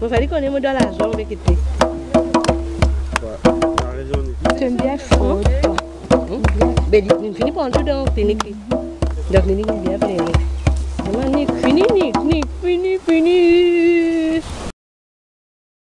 mon dans l'argent avec été. Tu aimes bien fort. Ben, il finit par entrer dans le clinique. Dans le clinique, il vient